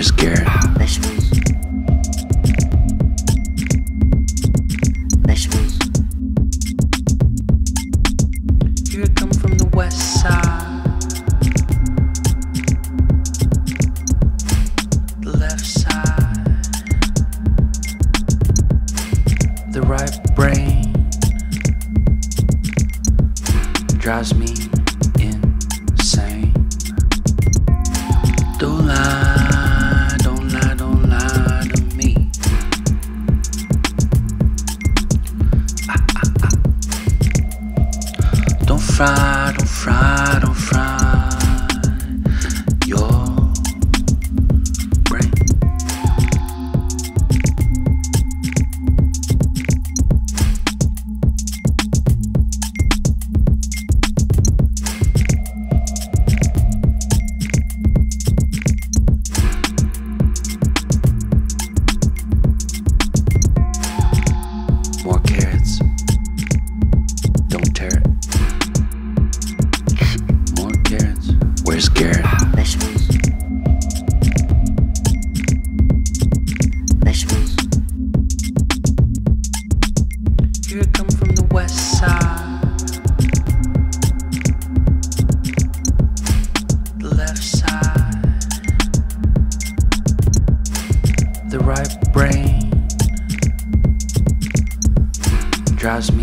Where's Garrett? Vegetables. Vegetables. Here I come from the west side. The left side. The right brain drives me More drives me